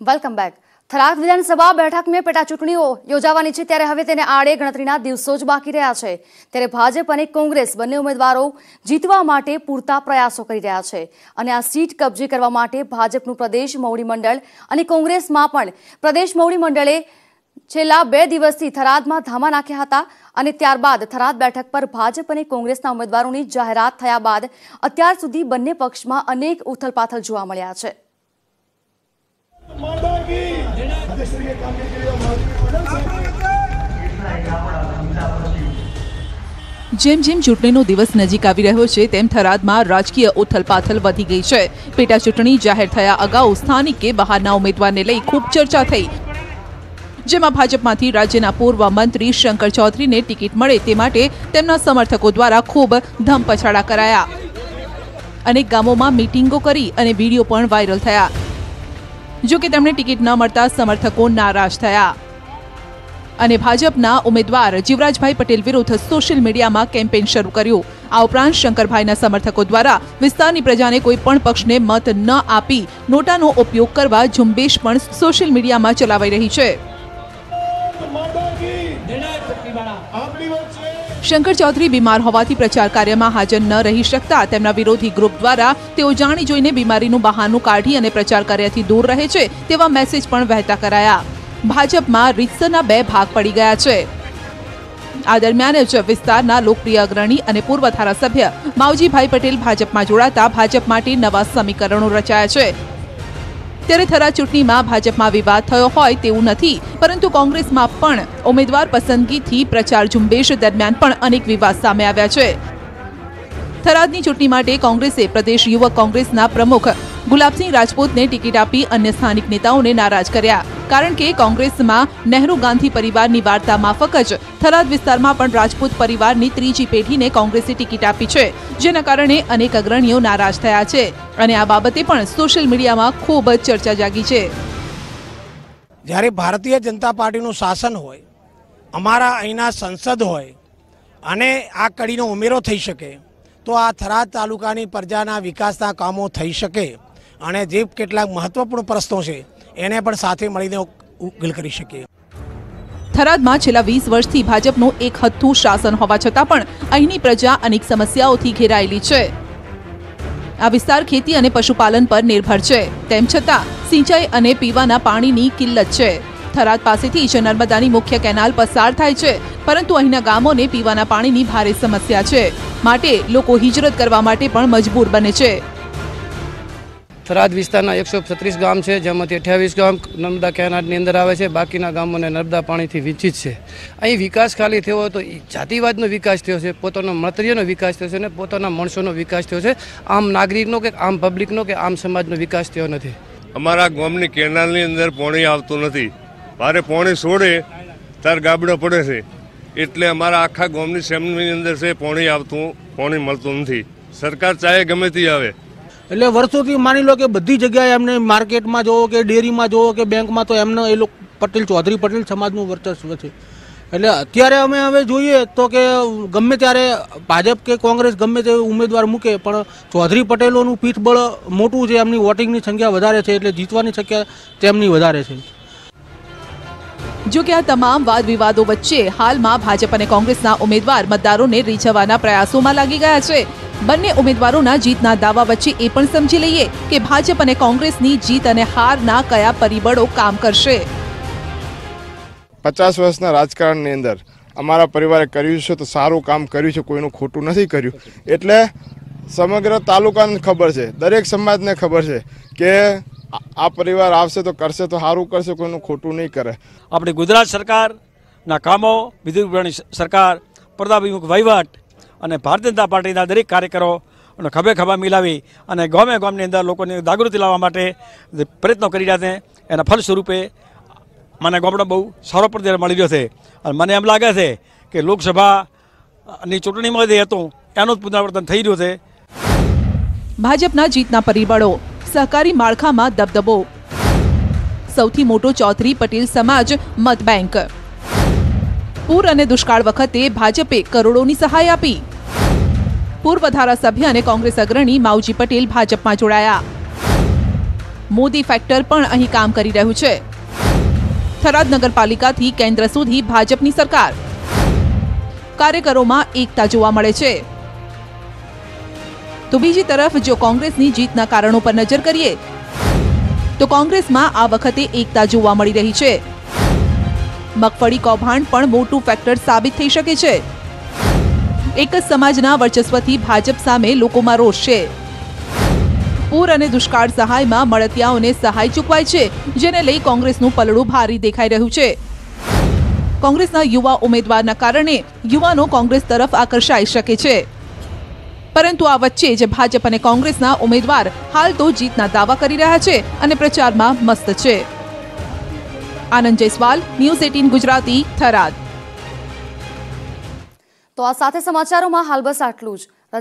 Welcome back Tharad વિધાનસભા બેઠકમાં પેટા ચૂંટણીઓ યોજાવાની છે, ત્યારે હવે તેને આડે ગણતરીના દિવસો જ બાકી રહ્યા છે. ત્યારે ભાજપ અને કોંગ્રેસ બંને ઉમેદવારો જીતવા માટે પૂરતા પ્રયાસો કરી રહ્યા છે અને આ સીટ કબજે કરવા માટે ભાજપનું પ્રદેશ મોવડી મંડળ અને કોંગ્રેસમાં પણ પ્રદેશ મોવડી મંડળે છેલ્લા બે દિવસથી થરાદમાં ધામા નાખ્યા હતા અને ત્યારબાદ થરાદ બેઠક પર ભાજપ અને કોંગ્રેસના ઉમેદવારોની જાહેરાત થયા બાદ અત્યાર સુધી બંને પક્ષમાં અનેક ઉથલપાથલ જોવા મળ્યા છે. જેમ જેમ ચૂંટણીનો દિવસ નજીક આવી રહ્યો છે, તેમ થરાદમાં રાજકીય ઉથલપાથલ વધી ગઈ છે. પેટા ચૂંટણી જાહેર થયા અગાઉ સ્થાનિક કે બહારના ઉમેદવારને લઈ ખૂબ ચર્ચા થઈ. જેમાં ભાજપમાંથી રાજ્યના પૂર્વ મંત્રી શંકર ચૌધરીને ટિકિટ મળે તે માટે તેમના સમર્થકો દ્વારા ખૂબ ધમપછાડા કરાયા. અનેક ગામોમાં મીટિંગો કરી અને વીડિયો પણ વાયરલ થયા. જો કે તેમણે ટિકિટ ન મળતા સમર્થકો નારાજ થયા. અને ભાજપના ઉમેદવાર જીવરાજભાઈ પટેલ વિરુદ્ધ સોશિયલ મીડિયામાં કેમ્પેન શરૂ કર્યું. આ ઉપરાંત શંકરભાઈના સમર્થકો દ્વારા વિસ્તારની પ્રજાને કોઈ પણ પક્ષને મત ન આપી નોટાનો ઉપયોગ કરવા ઝુંબેશ પણ સોશિયલ મીડિયામાં ચલાવાઈ રહી છે. શંકર ચૌધરી બીમાર હોવાથી પ્રચાર કાર્યમાં હાજર ન રહી શકતા તેમના વિરોધી ગ્રુપ દ્વારા તેઓ જાણી જોઈને બીમારીનું બહાનું કાઢી અને પ્રચાર કાર્યથી દૂર રહે છે તેવા મેસેજ પણ વહેતા કરાયા. ભાજપમાં રીતસરના બે ભાગ પડી ગયા છે. આ દરમિયાન જ વિસ્તારના લોકપ્રિય અગ્રણી અને પૂર્વ ધારાસભ્ય માવજીભાઈ પટેલ ભાજપમાં જોડાતા ભાજપ માટે નવા સમીકરણો રચાયા છે. ત્યારે થરા ચૂંટણીમાં ભાજપમાં વિવાદ થયો હોય તેવું નથી, પરંતુ કોંગ્રેસમાં પણ ઉમેદવાર પસંદગીથી પ્રચાર ઝુંબેશ દરમિયાન પણ અનેક વિવાદ સામે આવ્યા છે. થરાદની ચૂંટણી માટે કોંગ્રેસે પ્રદેશ યુવક કોંગ્રેસના પ્રમુખ ગુલાબસિંહ રાજપૂતને ટિકિટ આપી અન્ય સ્થાનિક નેતાઓને નારાજ કર્યા. કારણ કે કોંગ્રેસમાં નહેરુ ગાંધી પરિવારની વાર્તા માફક જ થરાદ વિસ્તારમાં પણ રાજપૂત પરિવારની ત્રીજી પેઢીને કોંગ્રેસે ટિકિટ આપી છે, જેના કારણે અનેક અગ્રણીઓ નારાજ થયા છે અને આ બાબતે પણ સોશિયલ મીડિયામાં ખૂબ જ ચર્ચા જાગી છે. જ્યારે ભારતીય જનતા પાર્ટીનું શાસન હોય, અમારા અહીંના સંસદ હોય અને આ કડીનો ઉમેરો થઈ શકે, તો આ થરાદ તાલુકાની પ્રજાના વિકાસના કામો થઈ શકે. અને જે કેટલાક મહત્વપૂર્ણ પ્રશ્નો છે, એને પણ સાથે મળીને ઉકેલ કરી શકીએ. થરાદમાં છેલ્લા વીસ વર્ષથી ભાજપનું એક હથ્થું શાસન હોવા છતાં પણ અહીંની પ્રજા અનેક સમસ્યાઓથી ઘેરાયેલી છે. આ વિસ્તાર ખેતી અને પશુપાલન પર નિર્ભર છે. તેમ છતાં, સિંચાઈ અને પીવાના પાણીની કિલ્લત છે. થરાદ પાસેથી જ નર્મદાની મુખ્ય કેનાલ પસાર થાય છે, પરંતુ અહીંના ગામોને પીવાના પાણીની ભારે સમસ્યા છે. માટે લોકો હિજરત કરવા માટે પણ મજબૂર બને છે. થરાદ વિસ્તારના એકસો છત્રીસ ગામ છે, જેમાંથી અઠ્યાવીસ ગામ નર્મદા કેનાલની અંદર આવે છે, બાકીના ગામોને નર્મદા પાણીથી વિંચિત છે. અહીં વિકાસ ખાલી થયો હતો જાતિવાદનો વિકાસ થયો છે, પોતાનો મતરીયનો વિકાસ થયો છે અને પોતાના માણસોનો વિકાસ થયો છે. આમ નાગરિકનો કે આમ પબ્લિકનો કે આમ સમાજનો વિકાસ થયો નથી. અમારા ગામની કેનાલની અંદર પાણી આવતું નથી. મારે પાણી છોડે, તાર ગાબડો પડે છે. એટલે અમારા આખા ગામની સેમની અંદર છે, પાણી આવતું, પાણી મળતું નથી. સરકાર ચાહે ગમે તે આવે. એટલે વર્ષોથી માની લો કે બધી જગ્યાએ એમને માર્કેટમાં જોવો કે ડેરીમાં જોવો કે બેંકમાં, તો એમને એ લોકો પટેલ, ચૌધરી પટેલ સમાજનું વર્ચસ્વ છે. એટલે અત્યારે અમે હવે જોઈએ તો કે ગમે ત્યારે ભાજપ કે કોંગ્રેસ ગમે તે ઉમેદવાર મૂકે, પણ ચૌધરી પટેલોનું પીઠબળ મોટું છે, એમની વોટિંગની સંખ્યા વધારે છે, એટલે જીતવાની શક્યતા તેમની વધારે છે. જો કે આ તમામ વાદ વિવાદો વચ્ચે હાલમાં ભાજપ અને કોંગ્રેસના ઉમેદવાર મતદારોને રીઝવવાના પ્રયાસોમાં લાગી ગયા છે. બંને ઉમેદવારોના જીતના દાવા વચ્ચે એ પણ સમજી લઈએ કે ભાજપ અને કોંગ્રેસની જીત અને હારના કયા પરિબળો કામ કરશે. પચાસ વર્ષના રાજકારણની અંદર અમારા પરિવારે કર્યું છે તો સારું કામ કર્યું છે કોઈનું ખોટું નથી કર્યું. એટલે સમગ્ર તાલુકાને ખબર છે દરેક સમાજને ખબર છે કે આ પરિવાર આવશે તો કરશે તો સારું કરશે કોઈનું ખોટું નહીં કરે. આપણી ગુજરાત સરકારના કામો વિદ્યુત સરકાર પ્રદાભિમુખ વહીવટ અને ભારતીય જનતા પાર્ટીના દરેક કાર્યકરો અને ખભે ખભા મિલાવી અને ગામે ગામની અંદર લોકોને જાગૃતિ લાવવા માટે પ્રયત્નો કરી રહ્યા છે, એના ફલસ્વરૂપે મને ગામડો બહુ સારો પ્રત્યાર મળી રહ્યો છે. અને મને એમ લાગે છે કે લોકસભાની ચૂંટણીમાં જે હતું, એનું જ પુનરાવર્તન થઈ રહ્યું છે. ભાજપના જીતના પરિબળો, સહકારી માળખામાં દબદબો. સૌથી મોટો ચૌધરી પટેલ સમાજ મત બેંક. પૂર અને દુષ્કાળ વખતે ભાજપે કરોડોની સહાય આપી. પૂર્વ ધારાસભ્ય અને કોંગ્રેસ અગ્રણી માવજી પટેલ ભાજપમાં જોડાયા. મોદી ફેક્ટર પણ અહીં કામ કરી રહ્યું છે. થરાદ નગરપાલિકાથી કેન્દ્ર સુધી ભાજપની સરકાર. કાર્યકરોમાં એકતા જોવા મળે છે. તો બીજી તરફ, જો કોંગ્રેસની જીતના કારણો પર નજર કરીએ, તો કોંગ્રેસમાં આ વખતે એકતા જોવા મળી રહી છે. મગફળી કૌભાંડ પણ મોટું ફેક્ટર સાબિત થઈ શકે છે. એક જ સમાજના વર્ચસ્વથી ભાજપ સામે લોકોમાં રોષ છે. પૂર અને દુષ્કાળ સહાયમાં મળતિયાઓને સહાય ચૂકવાય છે, જેને લઈ કોંગ્રેસનું પલડું ભારી દેખાઈ રહ્યું છે. કોંગ્રેસના યુવા ઉમેદવારના કારણે યુવાનો કોંગ્રેસ તરફ આકર્ષાઈ શકે છે. પરંતુ આ વચ્ચે જ ભાજપ અને કોંગ્રેસના ઉમેદવાર હાલ તો જીતના દાવા કરી રહ્યા છે અને પ્રચારમાં મસ્ત છે. Anand Jaiswal news eighteen Gujarati Tharad. તો આ સાથે સમાચારોમાં હાલ બસ આટલું જ.